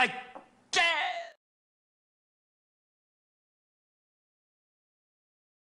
I